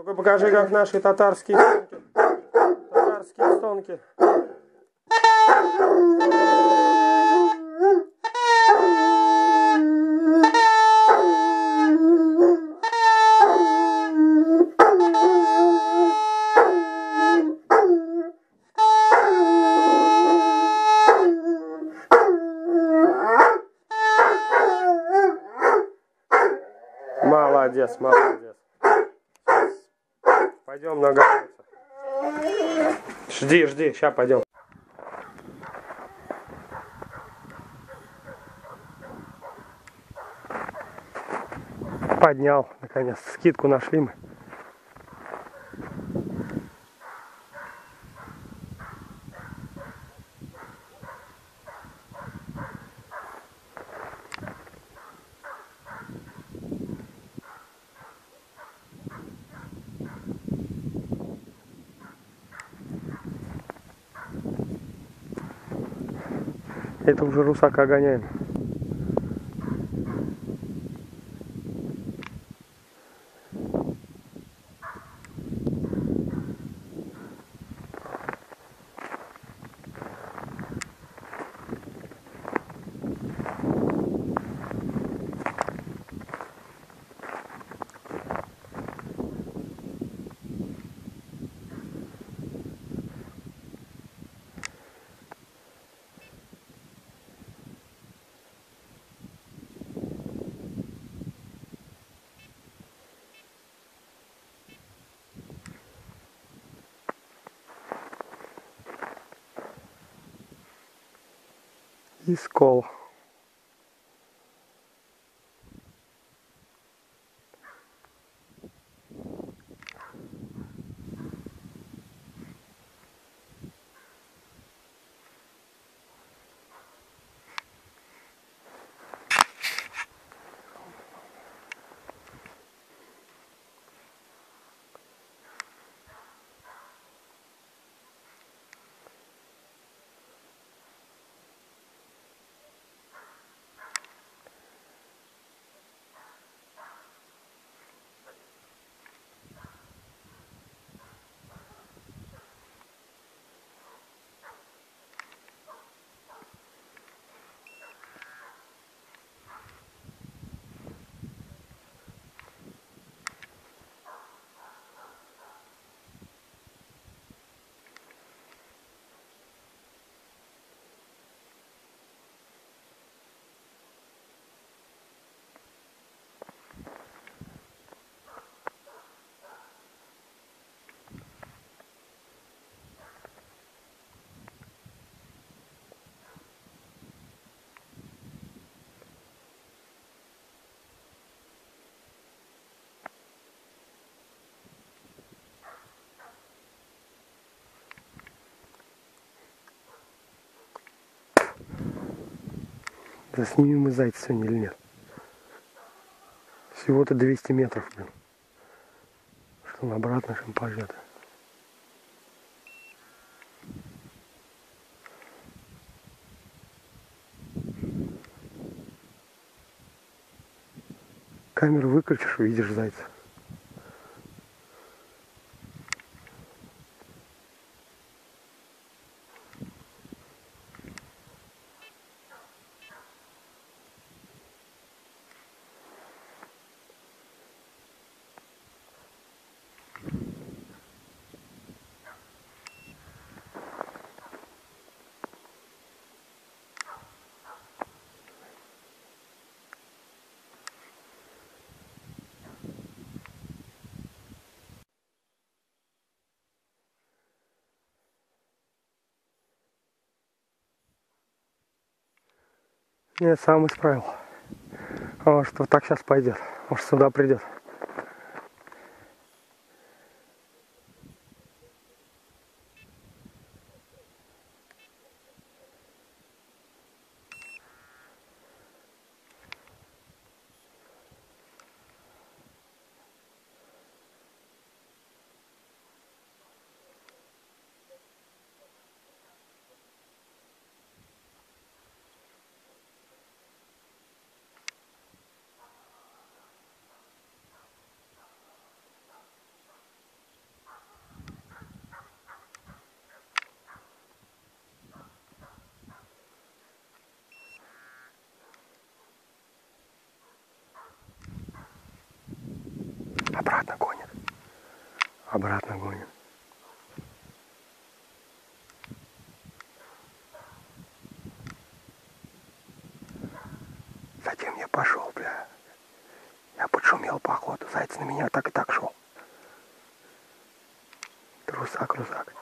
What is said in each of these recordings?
Ну-ка покажи, как наши татарские стонки. Татарские стонки. Молодец, молодец. Пойдем на Жди, жди, сейчас пойдем. Поднял, наконец, скидку нашли мы. Это уже русака гоняем. И Заснимем мы зайца сегодня или нет. Всего-то 200 метров, блин. Что он обратно шампажет. Камеру выключишь, увидишь зайца. Нет, сам исправил. О, что так сейчас пойдет. Может сюда придет. Обратно гоним. Зачем я пошел, бля? Я подшумел походу. Заяц на меня так и так шел. Русак, русак.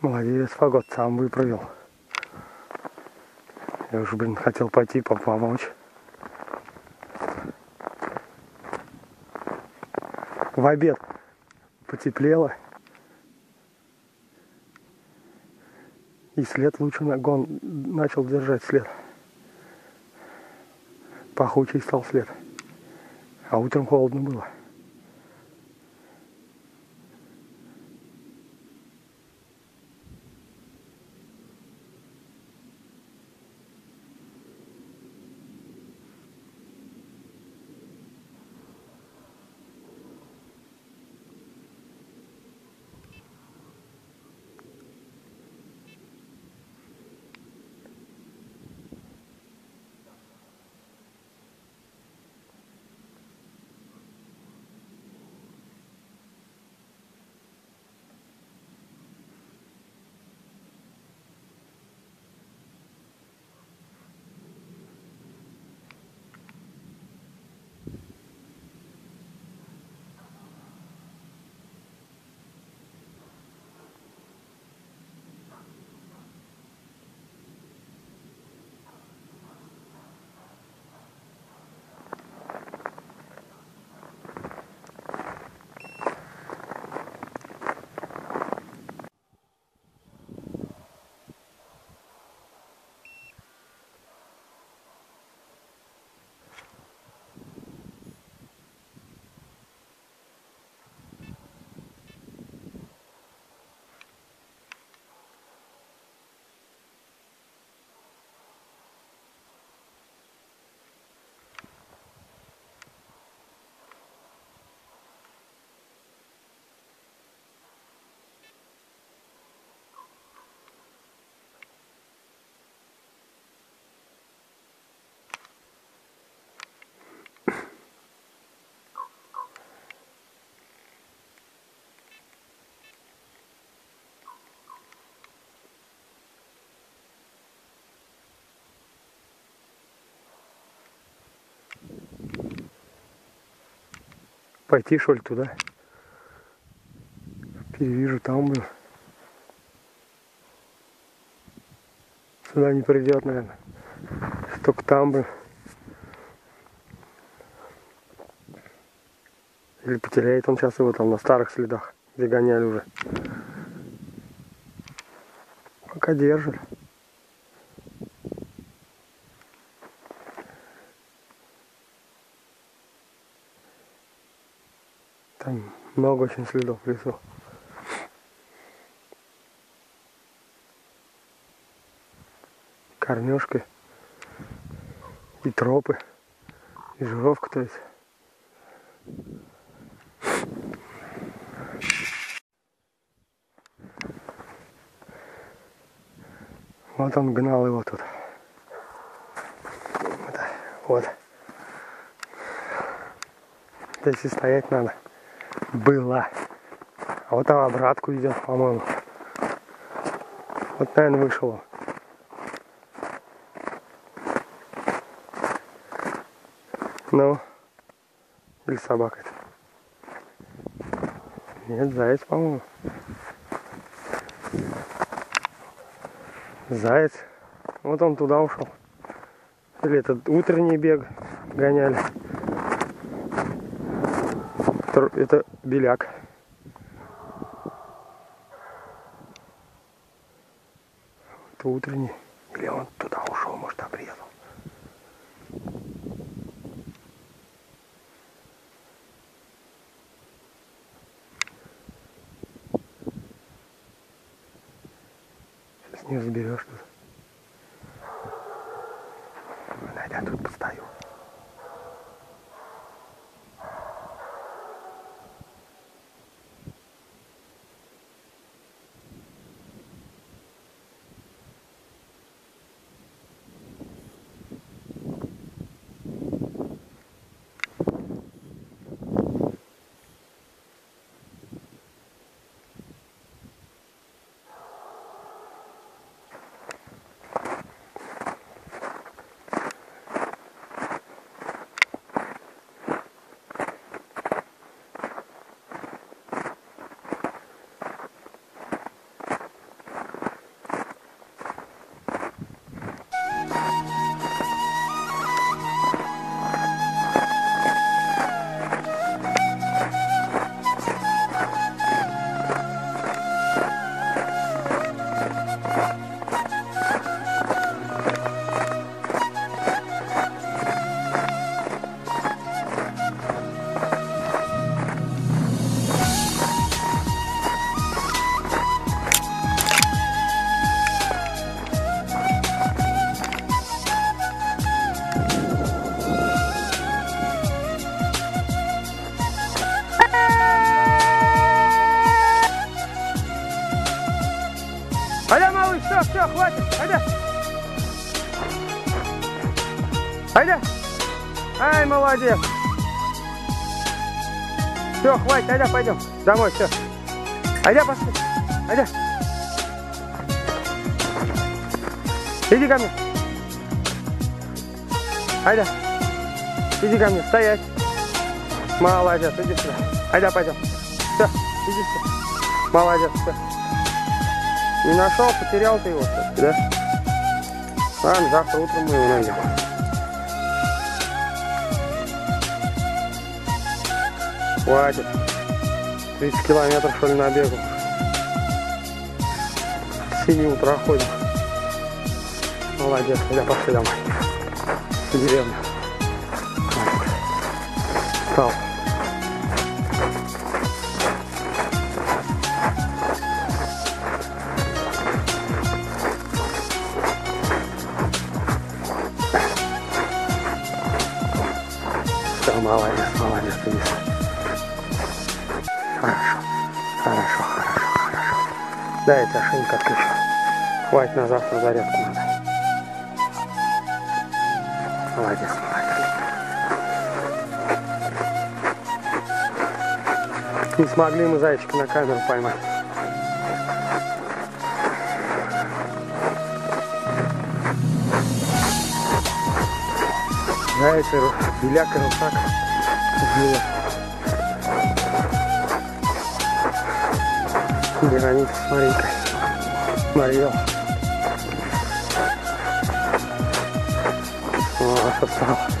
Молодец, Фагот, сам выправил. Я уже, блин, хотел пойти помочь. В обед потеплело. И след лучше нагон начал держать след. Пахучий стал след. А утром холодно было. Пойти, что ли, туда? Перевижу, там был. Сюда не придет, наверное. Только там бы. Или потеряет он сейчас его там на старых следах, где уже. Пока держит. Много очень следов в лесу. Корнежка и тропы, и жировка, то есть. Вот он гнал его тут. Вот. Вот. Здесь и стоять надо. Было. А вот там обратку идет, по-моему. Вот, наверное, вышел. Ну, или собака это? Нет, заяц, по-моему. Заяц. Вот он туда ушел. Или этот утренний бег гоняли. Это беляк. Это утренний. Или он туда ушел, может, обрезал. Сейчас не разберешь тут. Надя, тут постою. Айда. Ай, молодец. Все, хватит, айда, пойдем. Домой, все. Айда, пошли. Айда. Иди ко мне. Айда. Иди ко мне, стоять. Молодец, иди сюда. Айда, пойдем. Все, иди сюда. Молодец, все. Не нашел, потерял ты его, да? Ладно, завтра утром мы его найдем. Хватит. 30 километров, что ли, набегал. С 7 утра ходим. Молодец, я пошли домой. В деревню. Встал. Все, молодец, молодец, иди. Я тебя шинка отключу. Хватит на завтра зарядку надо. Молодец, молодец. Не смогли мы зайчика на камеру поймать. Ру- беляк и русак. Живет. Вероника, смотри-ка. Смотрел. О, что стало.